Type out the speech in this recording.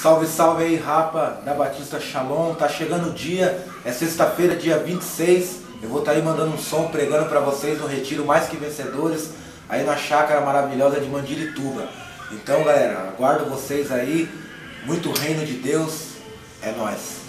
Salve, salve aí, rapa da Batista Shalom. Tá chegando o dia, é sexta-feira, dia 26. Eu vou estar tá aí mandando um som pregando para vocês no Retiro Mais Que Vencedores, aí na chácara maravilhosa de Mandirituba. Então, galera, aguardo vocês aí. Muito reino de Deus. É nóis.